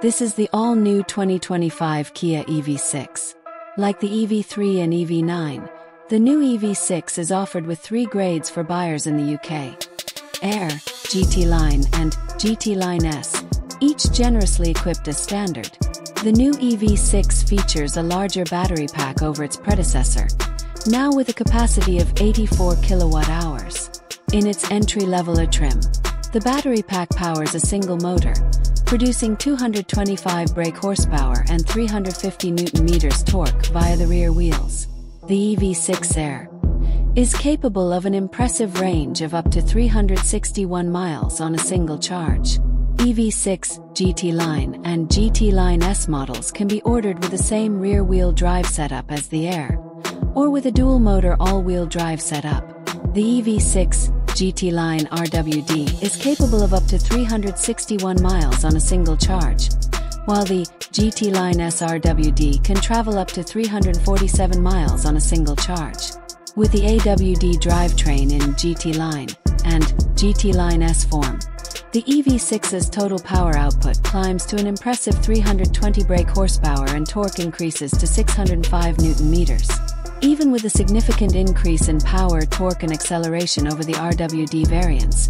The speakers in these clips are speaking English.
This is the all-new 2025 Kia EV6. Like the EV3 and EV9, the new EV6 is offered with three grades for buyers in the UK. Air, GT Line and GT Line S, each generously equipped as standard. The new EV6 features a larger battery pack over its predecessor, now with a capacity of 84 kilowatt hours. In its entry-level trim, the battery pack powers a single motor, producing 225 brake horsepower and 350 newton meters torque via the rear wheels. The EV6 Air is capable of an impressive range of up to 361 miles on a single charge. EV6, GT Line, and GT Line S models can be ordered with the same rear wheel drive setup as the Air, or with a dual motor all wheel drive setup. The EV6, GT Line RWD is capable of up to 361 miles on a single charge, while the GT Line SRWD can travel up to 347 miles on a single charge. With the AWD drivetrain in GT Line and GT Line S form, the EV6's total power output climbs to an impressive 320 brake horsepower and torque increases to 605 newton meters. Even with a significant increase in power, torque and acceleration over the RWD variants,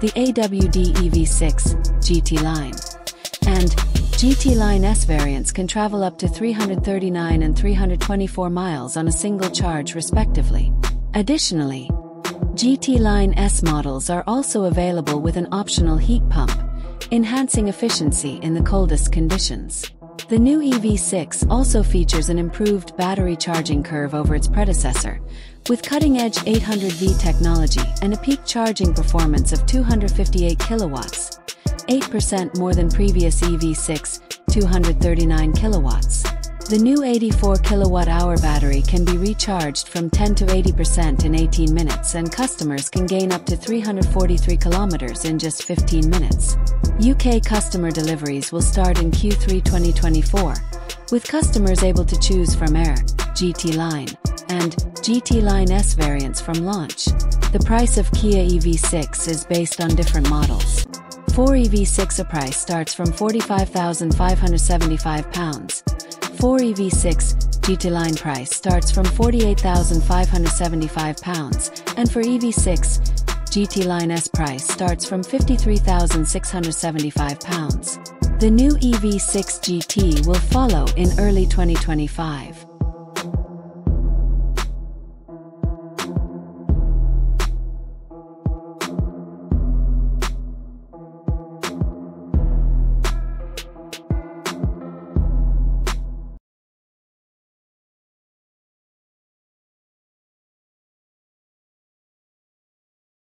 the AWD EV6, GT Line, and GT Line S variants can travel up to 339 and 324 miles on a single charge respectively. Additionally, GT Line S models are also available with an optional heat pump, enhancing efficiency in the coldest conditions. The new EV6 also features an improved battery charging curve over its predecessor, with cutting-edge 800V technology and a peak charging performance of 258 kilowatts, 8% more than previous EV6, 239 kilowatts. The new 84 kilowatt hour battery can be recharged from 10 to 80% in 18 minutes and customers can gain up to 343 kilometers in just 15 minutes. UK customer deliveries will start in Q3 2024, with customers able to choose from Air, GT Line, and GT Line S variants from launch. The price of Kia EV6 is based on different models. 4 EV6 a price starts from £45,575. 4 EV6 GT line price starts from £48,575 and for EV6 GT line S price starts from £53,675. The new EV6 GT will follow in early 2025.